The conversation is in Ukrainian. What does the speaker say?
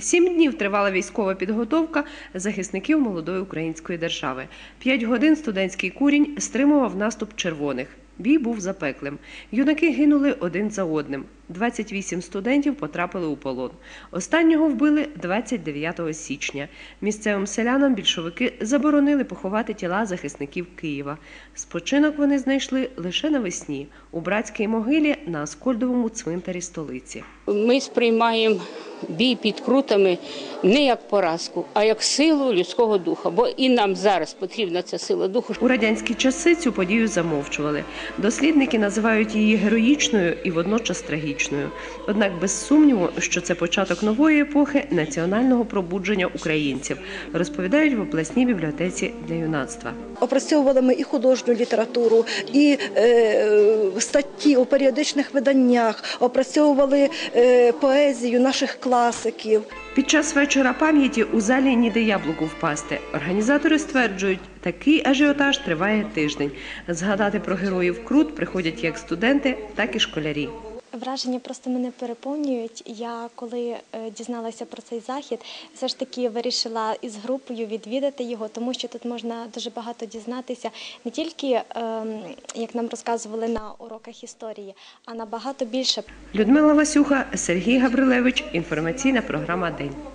Сім днів тривала військова підготовка захисників молодої української держави. П'ять годин студентський курінь стримував наступ червоних. Бій був запеклим. Юнаки гинули один за одним. 28 студентів потрапили у полон. Останнього вбили 29 січня. Місцевим селянам більшовики заборонили поховати тіла захисників Києва. Спочинок вони знайшли лише навесні у братській могилі на Аскольдовому цвинтарі столиці. Ми сприймаємо бій під крутами не як поразку, а як силу людського духа. Бо і нам зараз потрібна ця сила духу. У радянські часи цю подію замовчували. Дослідники називають її героїчною і водночас трагічною. Однак без сумніву, що це початок нової епохи національного пробудження українців, розповідають в обласній бібліотеці для юнацтва. Опрацьовували ми і художню літературу, і е, статті у періодичних виданнях, опрацьовували е, поезію наших класиків. Під час вечора пам'яті у залі ніде яблуку впасти. Організатори стверджують, такий ажіотаж триває тиждень. Згадати про героїв Крут приходять як студенти, так і школярі. Враження просто мене переповнюють. Я коли е, дізналася про цей захід, все ж таки вирішила із групою відвідати його, тому що тут можна дуже багато дізнатися не тільки, ем, як нам розказували на уроках історії, а набагато більше Людмила Васюха, Сергій Габрилевич. Інформаційна програма День.